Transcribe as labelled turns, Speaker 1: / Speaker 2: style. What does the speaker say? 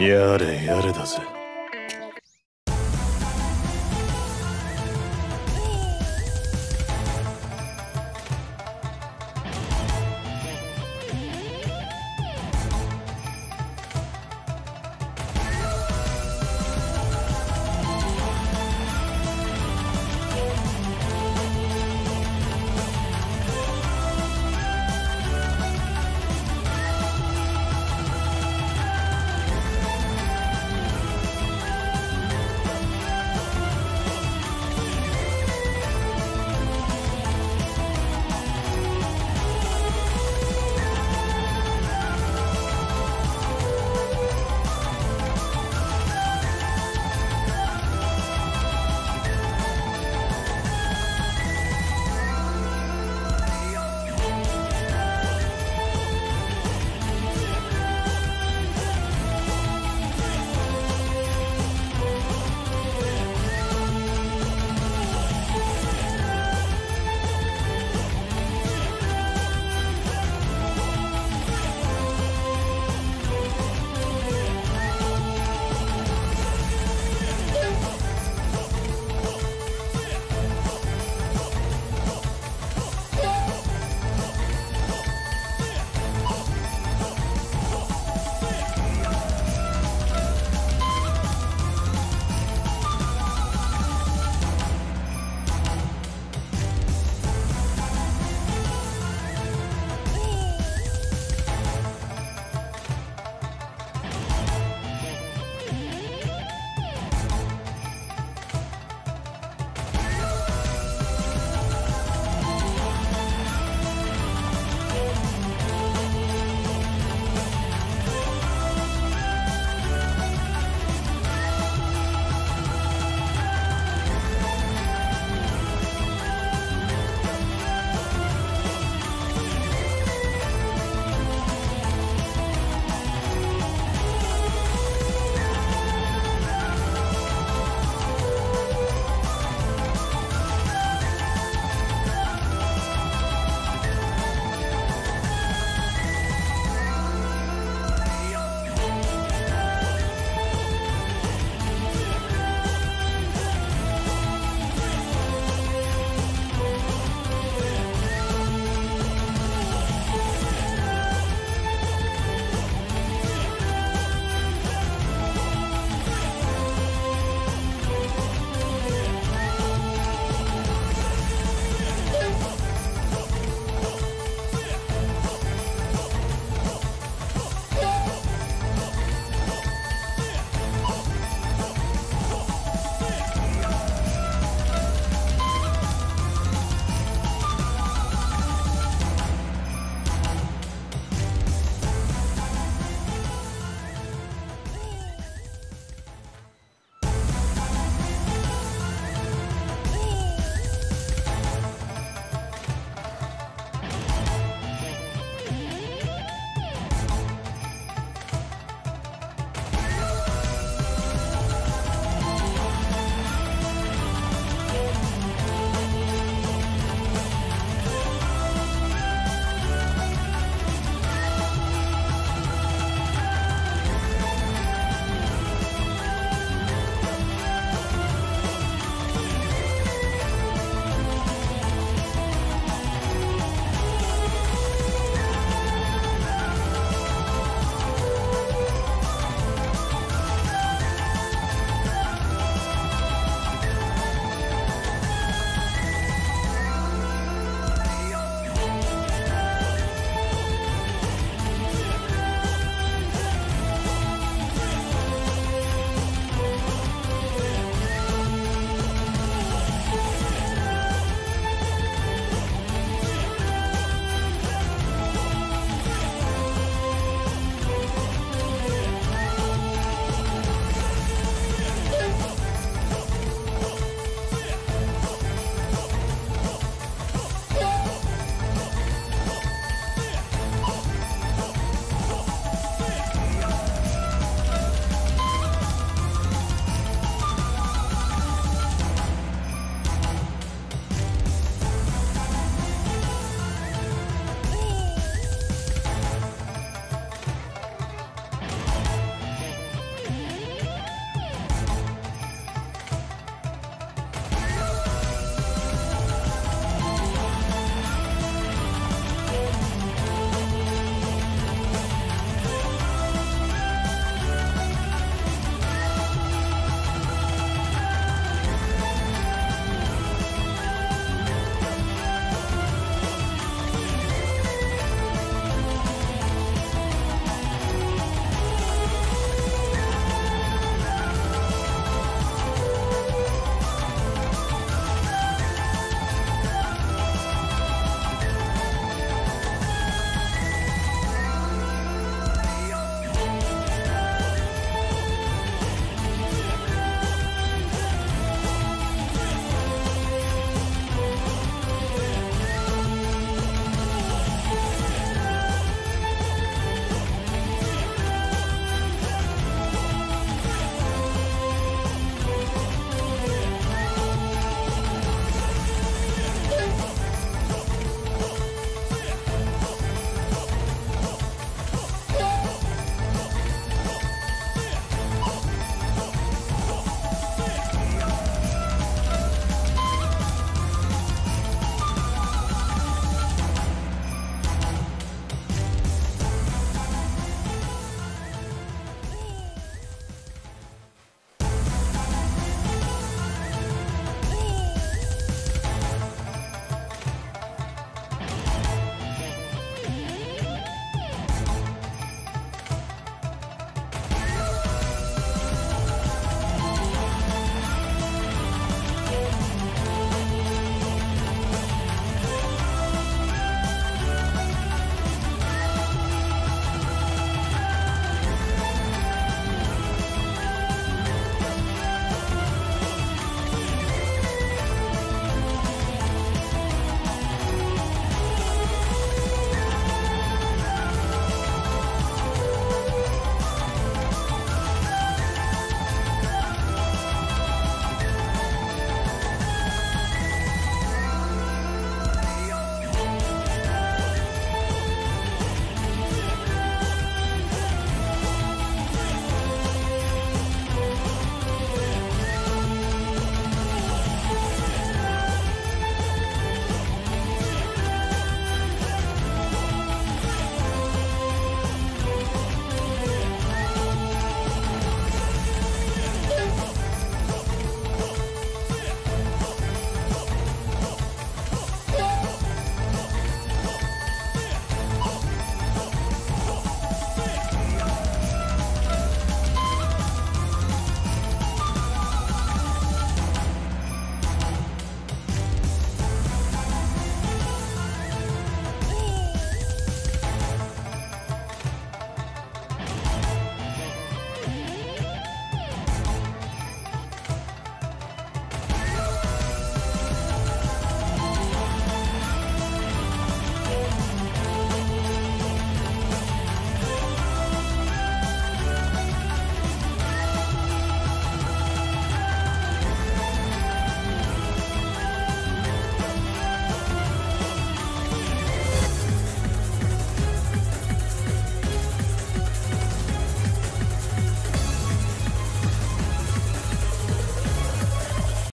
Speaker 1: やれやれだぜ。